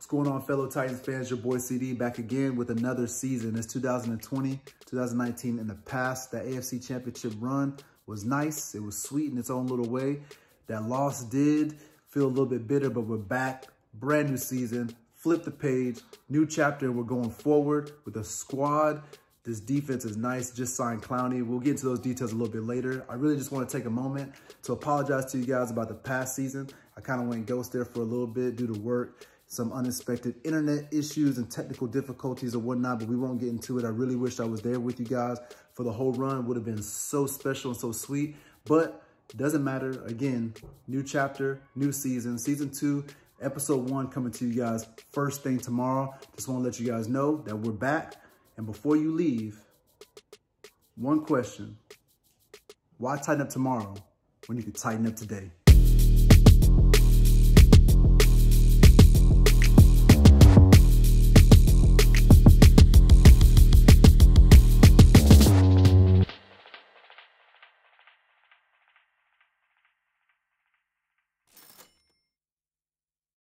What's going on, fellow Titans fans? Your boy CD back again with another season. It's 2020, 2019 in the past. That AFC Championship run was nice. It was sweet in its own little way. That loss did feel a little bit bitter, but we're back. Brand new season. Flip the page. New chapter. We're going forward with a squad this defense is nice, just signed Clowney. We'll get into those details a little bit later. I really just want to take a moment to apologize to you guys about the past season. I kind of went ghost there for a little bit due to work, some unexpected internet issues and technical difficulties or whatnot, but we won't get into it. I really wish I was there with you guys for the whole run. It would have been so special and so sweet, but doesn't matter. Again, new chapter, new season, season two, episode one coming to you guys first thing tomorrow. Just want to let you guys know that we're back. And before you leave, one question. Why Titan Up tomorrow when you can Titan Up today?